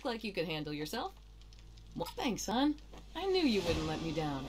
look like you could handle yourself. Well, thanks, son. I knew you wouldn't let me down.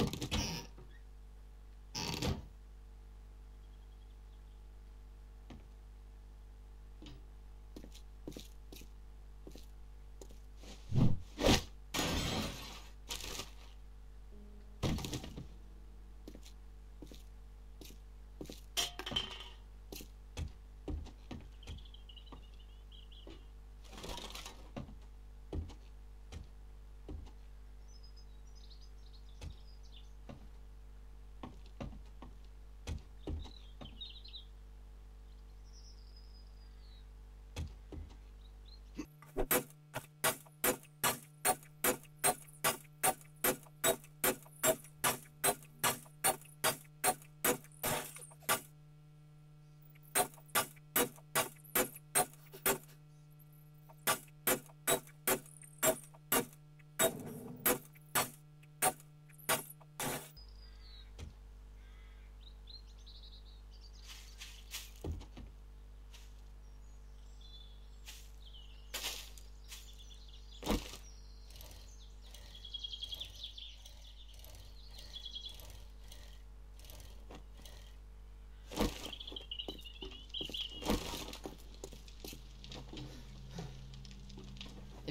If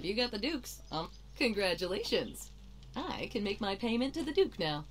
you got the Dukes, um, congratulations. I can make my payment to the Duke now.